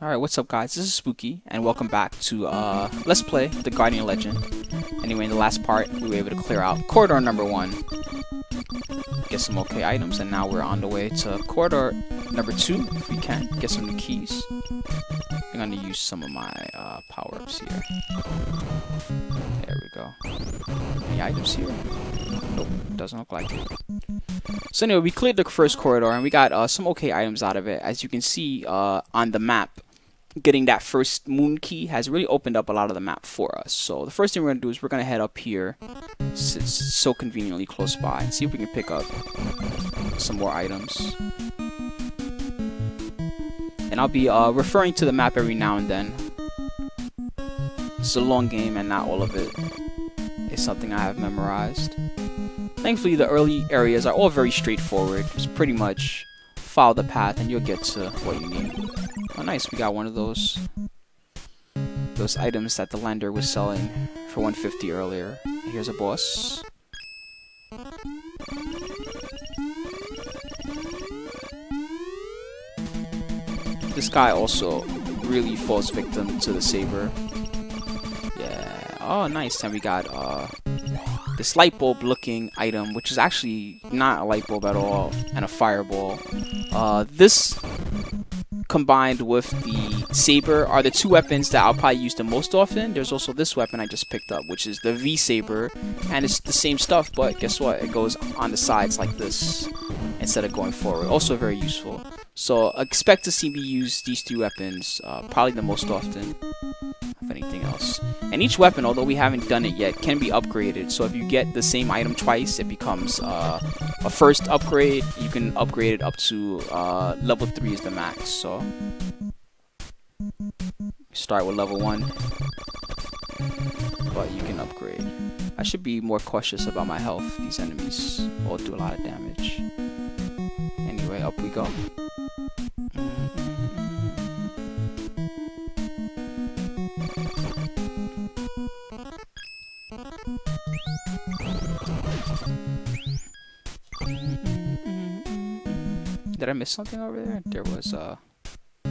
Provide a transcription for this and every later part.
Alright, what's up guys? This is Spooky, and welcome back to uh, Let's Play The Guardian Legend. Anyway, in the last part, we were able to clear out corridor number one, get some okay items, and now we're on the way to corridor number two, if we can, get some new keys. I'm gonna use some of my uh, power-ups here. There we go. Any items here? Nope, doesn't look like it. So anyway, we cleared the first corridor, and we got uh, some okay items out of it. As you can see uh, on the map, getting that first moon key has really opened up a lot of the map for us. So the first thing we're going to do is we're going to head up here, it's so conveniently close by, and see if we can pick up some more items. And I'll be uh, referring to the map every now and then. It's a long game and not all of it is something I have memorized. Thankfully the early areas are all very straightforward. Just pretty much follow the path and you'll get to what you need. Oh nice, we got one of those those items that the lander was selling for 150 earlier. Here's a boss. This guy also really falls victim to the saber. Yeah. Oh nice, and we got uh this light bulb looking item, which is actually not a light bulb at all, and a fireball. Uh, this combined with the saber are the two weapons that I'll probably use the most often. There's also this weapon I just picked up, which is the V saber, and it's the same stuff, but guess what? It goes on the sides like this instead of going forward. Also very useful. So expect to see me use these two weapons uh, probably the most often. And each weapon, although we haven't done it yet, can be upgraded. So if you get the same item twice, it becomes uh, a first upgrade. You can upgrade it up to uh, level 3 is the max. So start with level 1, but you can upgrade. I should be more cautious about my health. These enemies all do a lot of damage. Anyway, up we go. Did I miss something over there? There was, uh... uh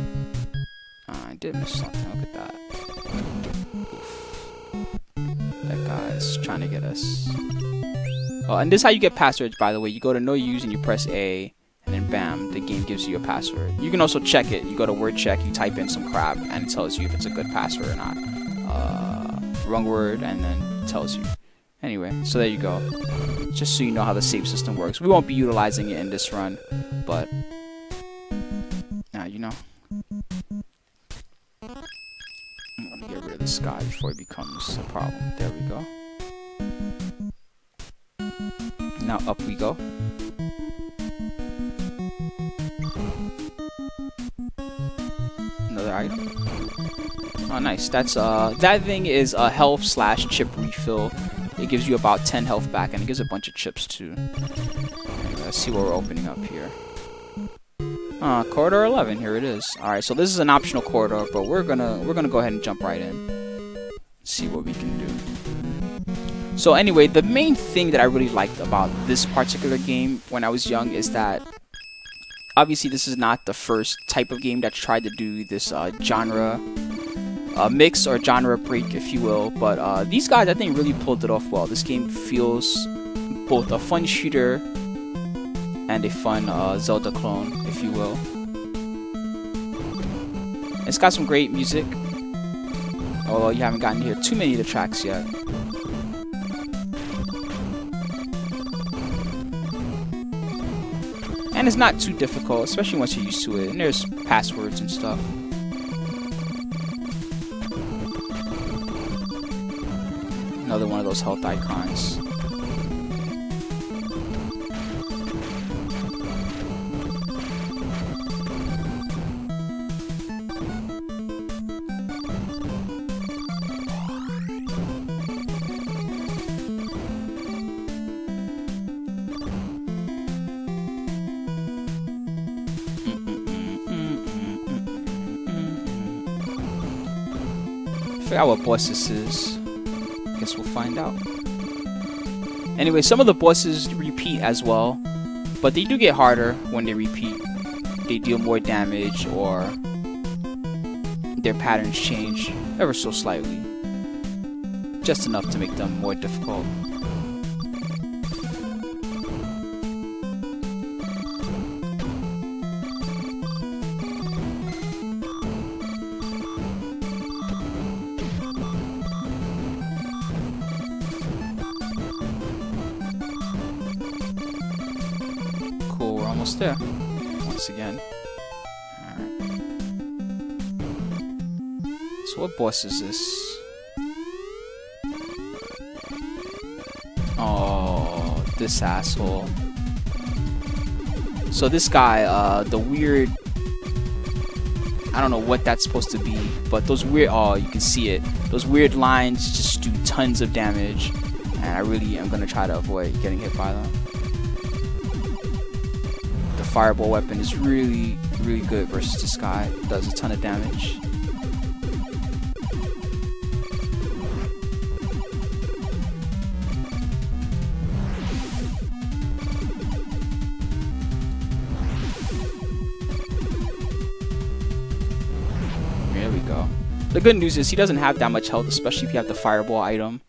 I did miss something. Look at that. Oof. That guy's trying to get us. Oh, and this is how you get passwords, by the way. You go to no use and you press A, and then bam, the game gives you a password. You can also check it. You go to word check, you type in some crap, and it tells you if it's a good password or not. Uh, wrong word, and then tells you. Anyway, so there you go. Just so you know how the save system works. We won't be utilizing it in this run, but now you know. I'm gonna get rid of this guy before it becomes a problem. There we go. Now up we go. Another item. Oh, nice. That's uh, that thing is a health slash chip refill. It gives you about 10 health back, and it gives a bunch of chips too. Let's see what we're opening up here. Uh, corridor 11. Here it is. All right, so this is an optional corridor, but we're gonna we're gonna go ahead and jump right in. See what we can do. So anyway, the main thing that I really liked about this particular game when I was young is that obviously this is not the first type of game that tried to do this uh, genre uh, mix or genre break, if you will. But uh, these guys, I think, really pulled it off well. This game feels both a fun shooter and a fun uh, Zelda clone, if you will. It's got some great music, although you haven't gotten to hear too many of the tracks yet. And it's not too difficult, especially once you're used to it. And there's passwords and stuff. Another one of those health icons. Forgot what boss this is guess we'll find out. Anyway, some of the bosses repeat as well, but they do get harder when they repeat. They deal more damage or their patterns change ever so slightly. Just enough to make them more difficult. Almost there. Once again. Alright. So what boss is this? Oh, this asshole. So this guy, uh, the weird... I don't know what that's supposed to be, but those weird... Oh, you can see it. Those weird lines just do tons of damage, and I really am going to try to avoid getting hit by them. The fireball weapon is really, really good versus this guy. It does a ton of damage. There we go. The good news is he doesn't have that much health, especially if you have the fireball item.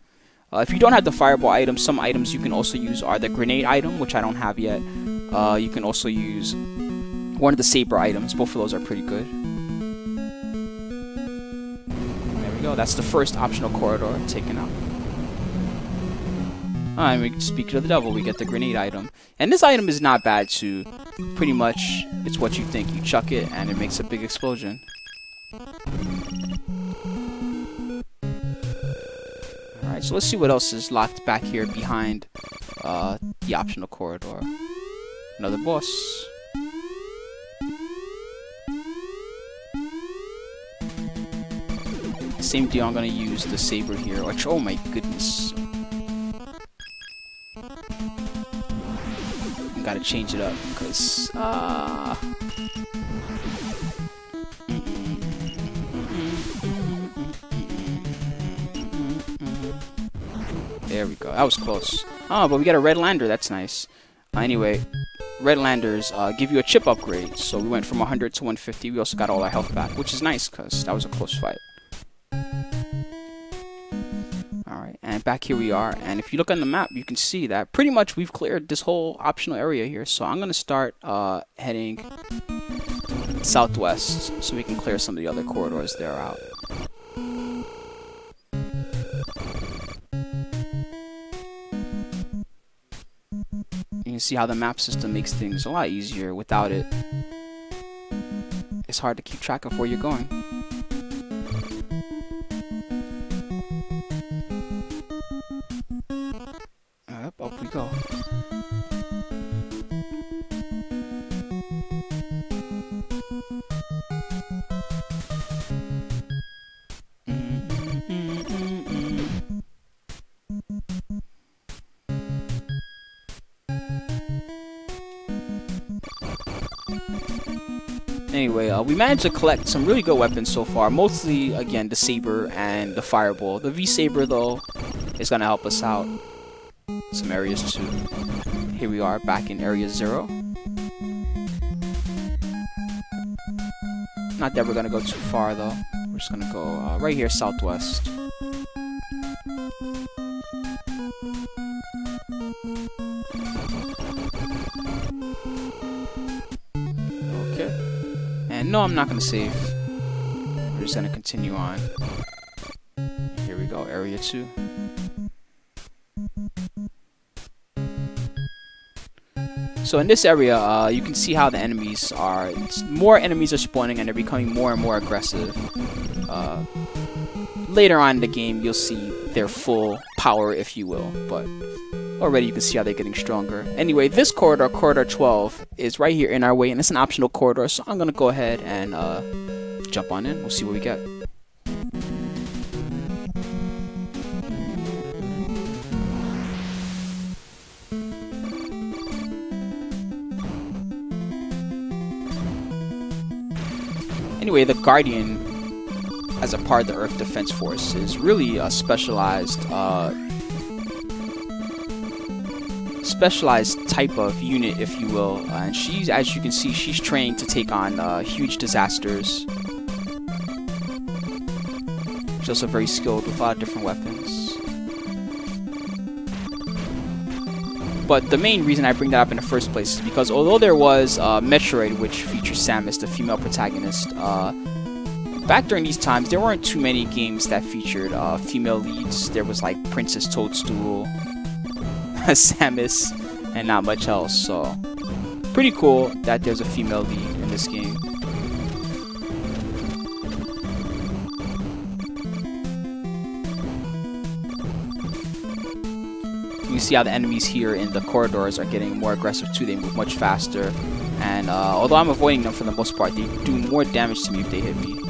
Uh, if you don't have the fireball item, some items you can also use are the grenade item, which I don't have yet. Uh, you can also use one of the saber items. Both of those are pretty good. There we go. That's the first optional corridor taken out. Alright, we speak to the devil, we get the grenade item. And this item is not bad too. Pretty much, it's what you think. You chuck it, and it makes a big explosion. Alright, so let's see what else is locked back here behind uh, the optional corridor. Another boss. Same deal, I'm gonna use the saber here, which, oh my goodness. I gotta change it up, because, uh... There we go. That was close. Oh, but we got a red lander. That's nice. Anyway, red landers uh, give you a chip upgrade. So we went from 100 to 150. We also got all our health back, which is nice because that was a close fight. Alright, and back here we are. And if you look on the map, you can see that pretty much we've cleared this whole optional area here. So I'm going to start uh, heading southwest so we can clear some of the other corridors there out. See how the map system makes things a lot easier. Without it, it's hard to keep track of where you're going. Up, up we go. Anyway, uh, we managed to collect some really good weapons so far. Mostly, again, the Saber and the Fireball. The V-Saber, though, is going to help us out. Some areas, too. Here we are, back in Area 0. Not that we're going to go too far, though. We're just going to go uh, right here, southwest. Okay. And no, I'm not going to save. We're just going to continue on. Here we go, area 2. So in this area, uh, you can see how the enemies are. more enemies are spawning and they're becoming more and more aggressive. Uh, later on in the game, you'll see their full power, if you will. But already you can see how they're getting stronger. Anyway, this corridor, corridor 12, is right here in our way, and it's an optional corridor. So I'm gonna go ahead and uh, jump on in. We'll see what we get. Anyway, the Guardian, as a part of the Earth Defense Force, is really a specialized, uh, specialized type of unit, if you will. Uh, and she's, as you can see, she's trained to take on uh, huge disasters. She's also very skilled with a lot of different weapons. But the main reason I bring that up in the first place is because although there was uh, Metroid, which features Samus, the female protagonist, uh, back during these times, there weren't too many games that featured uh, female leads. There was like Princess Toadstool, Samus, and not much else. So, pretty cool that there's a female lead in this game. You see how the enemies here in the corridors are getting more aggressive too. They move much faster. And uh, although I'm avoiding them for the most part, they do more damage to me if they hit me.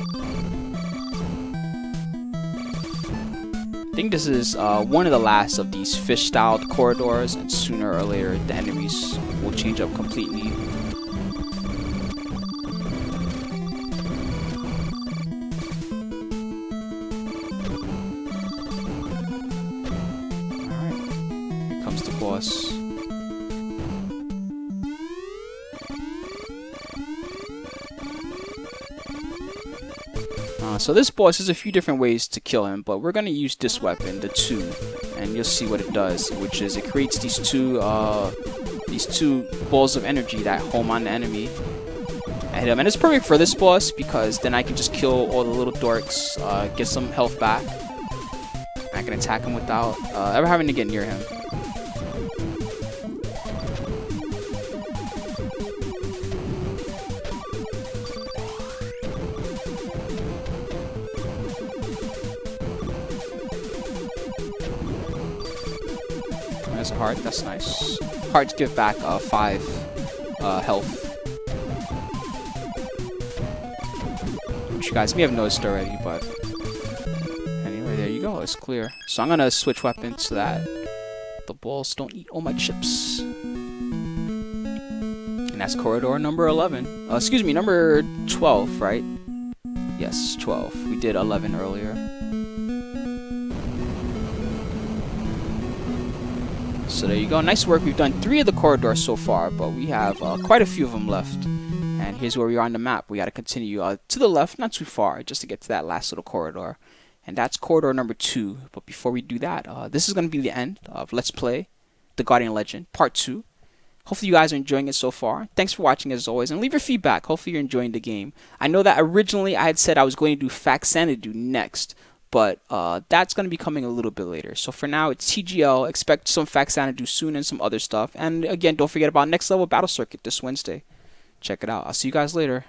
Think this is uh, one of the last of these fish-styled corridors, and sooner or later the enemies will change up completely. All right. Here comes the boss. So this boss has a few different ways to kill him, but we're going to use this weapon, the 2, and you'll see what it does, which is it creates these two uh, these two balls of energy that home on the enemy. And, um, and it's perfect for this boss because then I can just kill all the little dorks, uh, get some health back. I can attack him without uh, ever having to get near him. There's a heart, that's nice. Hearts give back uh, 5 uh, health. Which you guys may have noticed already, but... Anyway, there you go, it's clear. So I'm gonna switch weapons so that the balls don't eat all my chips. And that's corridor number 11. Uh, excuse me, number 12, right? Yes, 12. We did 11 earlier. So there you go. Nice work. We've done three of the corridors so far, but we have uh, quite a few of them left. And here's where we are on the map. We got to continue uh, to the left, not too far, just to get to that last little corridor. And that's corridor number two. But before we do that, uh, this is going to be the end of Let's Play The Guardian Legend Part 2. Hopefully you guys are enjoying it so far. Thanks for watching as always, and leave your feedback. Hopefully you're enjoying the game. I know that originally I had said I was going to do Faxanadu next, but uh, that's going to be coming a little bit later. So for now, it's TGL. Expect some Faxanadu soon and some other stuff. And again, don't forget about Next Level Battle Circuit this Wednesday. Check it out. I'll see you guys later.